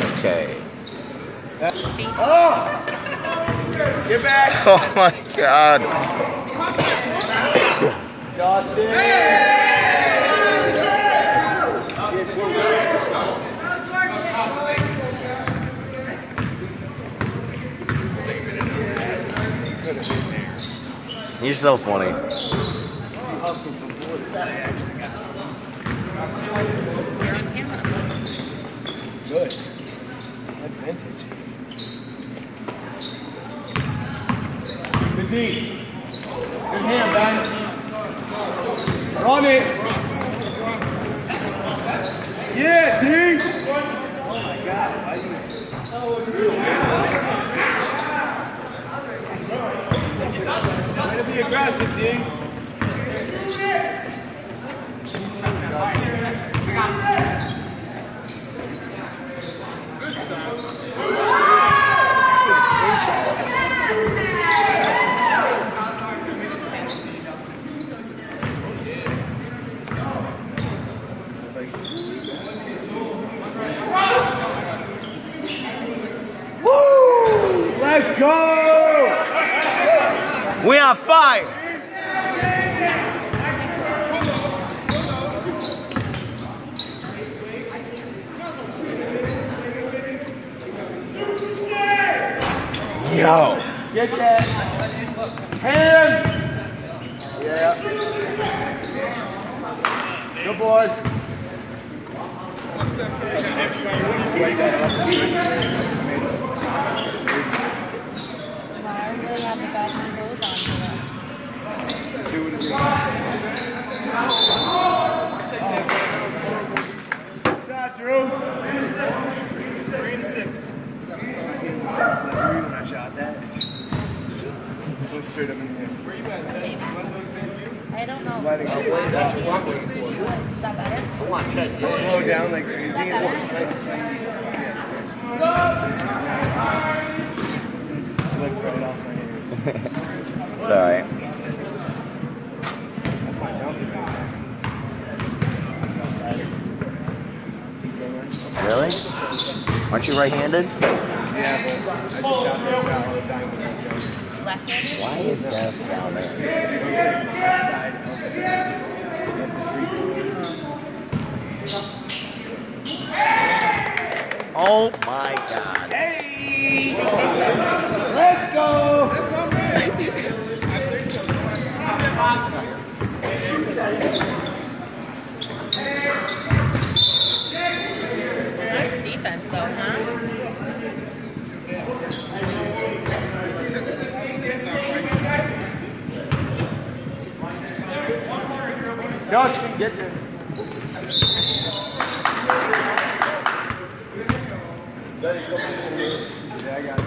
Okay. Oh! Get back! Oh my god. Dustin! You're so funny. Good. That's vintage. Good D. Good hand, Ben. Run it. Yeah, D. Oh my God. Why you... Way to be aggressive, D. Woo! Let's go! We on fire. Yo. Get that. Hand. Yeah. Good boy. I really have the bathroom clothes on today. Shot, Drew. Three and six. When I shot that, it just went straight up in the air. I don't know. Letting it Is that better? slow down like crazy and just try to Just slipped right off my hand. It's alright. That's my jumping back. Really? Aren't you right-handed? Yeah, but I just shot that shot all the time Left-handed? Why is Steph down there? Oh my god. Hey! Let's go! Nice defense, though, huh? Dustin, get there. Yeah, I got it.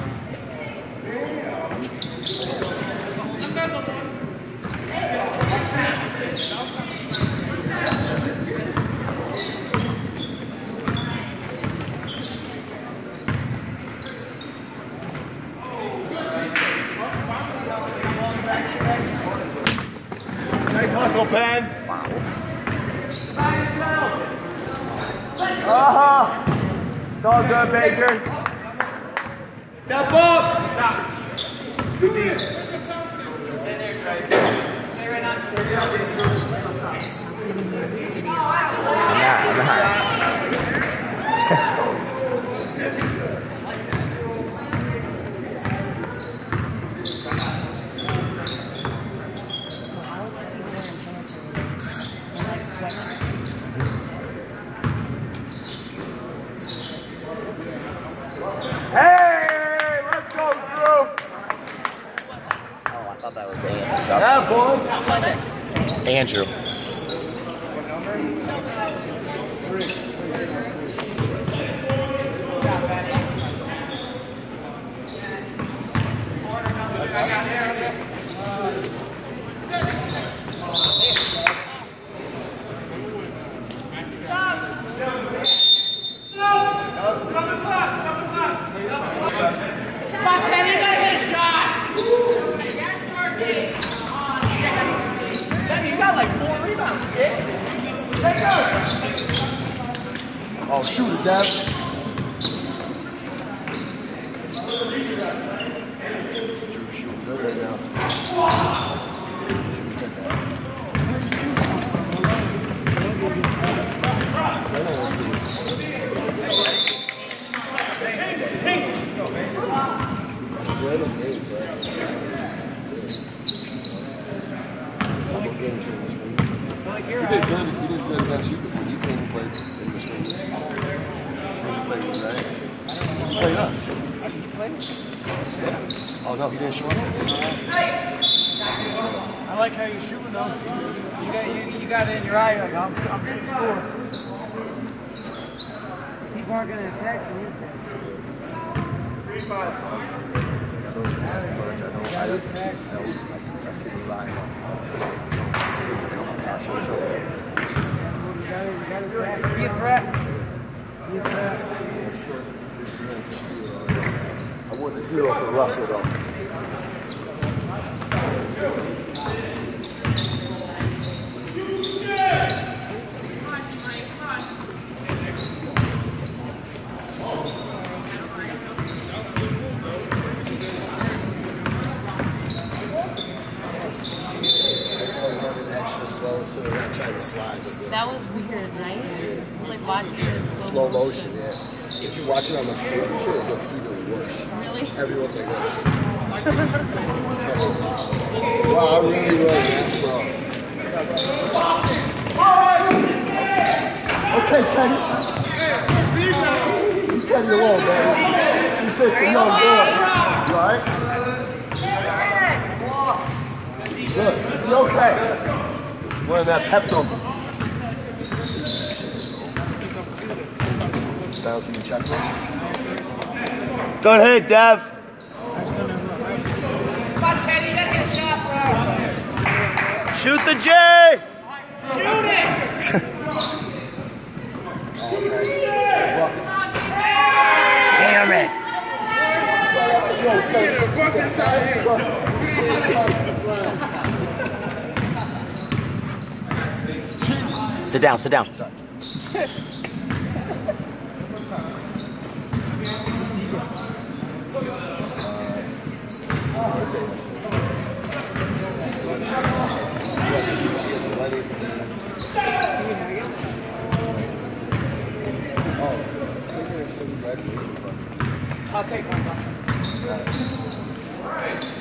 Nice hustle, Pen. Uh-huh. It's all good, Baker. Step up. Good deal. I'm not, I'm not. Hey, let's go, Drew. Oh, I thought that was Andrew. Yeah, boy. Was it? Andrew. Come on, Teddy, you gotta hit a shot! You got like four Oh, shoot it, Dev. Shoot, good right now. Random games, right? Random games in this league. He did good. He did good against you, but he came and played in this league. He played with Ray. He played us. Yeah. Oh no, he didn't show up. I like how you're shooting though. You got you, you got it in your eye like I'm I'm shooting score. People aren't gonna attack you. Three five. Be a threat. Be a threat. Want the zero for Russell though. Extra slow, so they're not trying to slide. but That was weird, right? Like watching it in slow, Slow motion, yeah. If you watch it on the cable show, it looks even worse. Really? Everyone's like this. It's terrible. Wow, I really wrote that slow. Okay, Teddy. You Teddy alone, man. You said some young boy. You alright? Good. Is he okay? Wearing that Pepto. Bouncing the checkbook. Go ahead, Dev. Shoot the J. Damn it. Sit down, sit down. I'll take one. Shut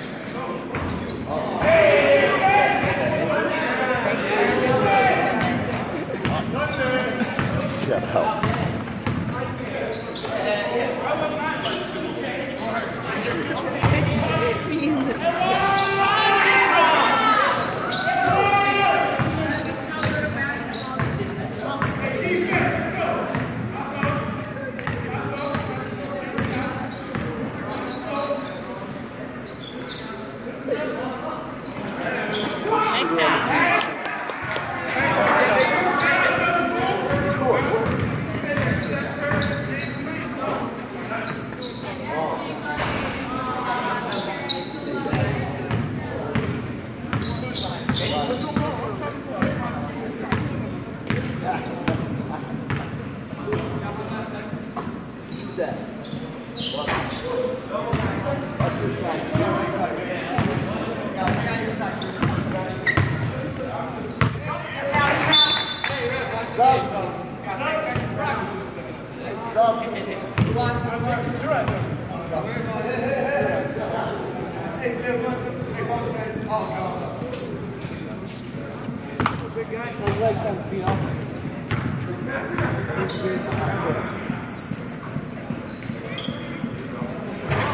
Nice pass.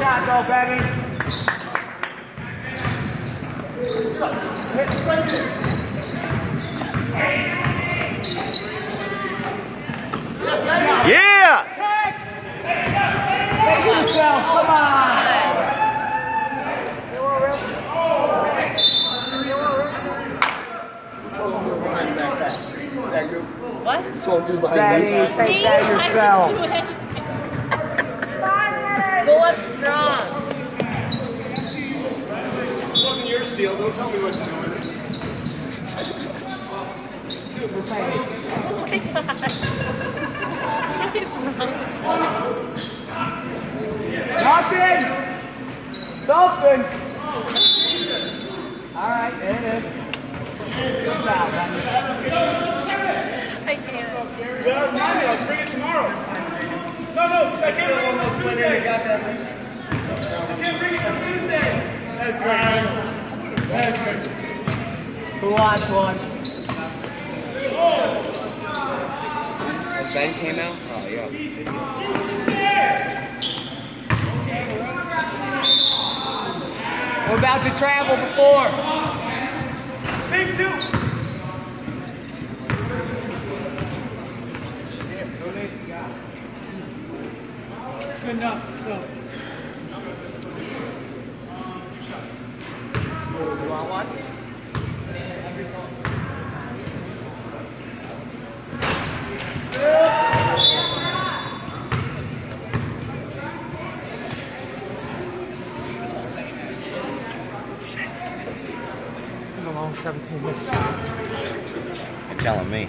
Good shot, though, baby. Yeah! Take yourself, come on. Told him to run back fast. Is that you? What? Told him do behind Daddy, take that yourself. Go up strong. It wasn't your steal. Don't tell me what to do with it. oh my god. What is wrong? Nothing! Something! Alright, there it is. I can't. Well, I'll bring it tomorrow. No, no, I can't bring it till Tuesday. I can't bring it till Tuesday. Who wants one? Has Ben came out? Oh, yeah. We're about to travel before. Big two. Good enough, so. You want one? It's a long 17 minutes. You're telling me.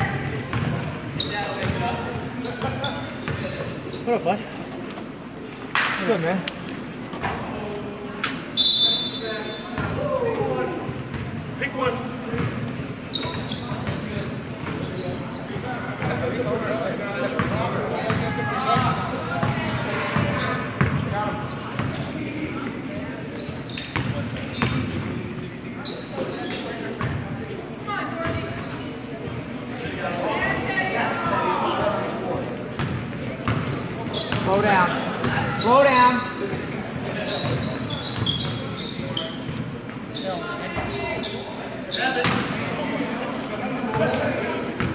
What up, bud? Good, man. Pick one. Slow down. Slow down.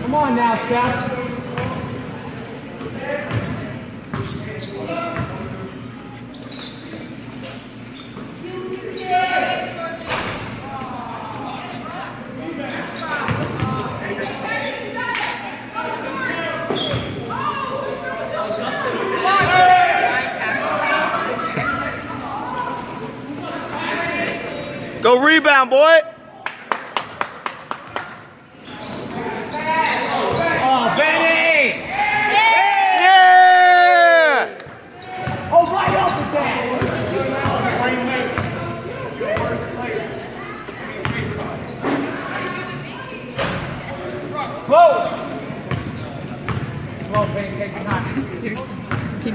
Come on now, Steph. Go rebound, boy! Oh, Benny! Yeah! Oh, right up with that! Whoa! Whoa, Benny, take your time. Seriously. Can